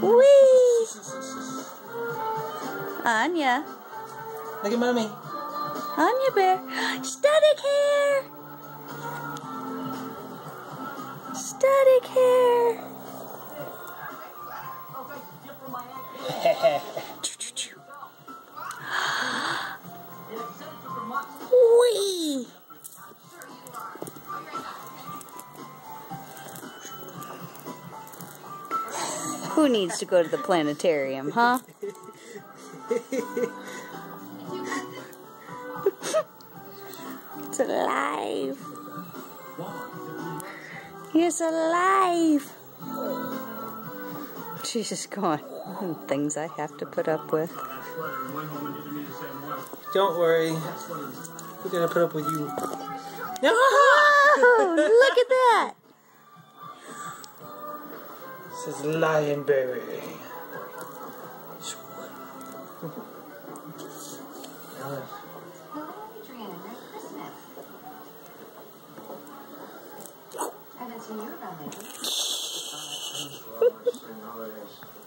Wee! Anya. Look at mommy. Anya Bear. Static hair! Static hair! Who needs to go to the planetarium, huh? it's alive. It's alive. Jesus, going, "Hmm, things I have to put up with. Don't worry. We're gonna put up with you. No! Oh, look at that. This is Lion Baby. Hello, Adrian. Merry Christmas. I haven't seen you around lately. Holidays.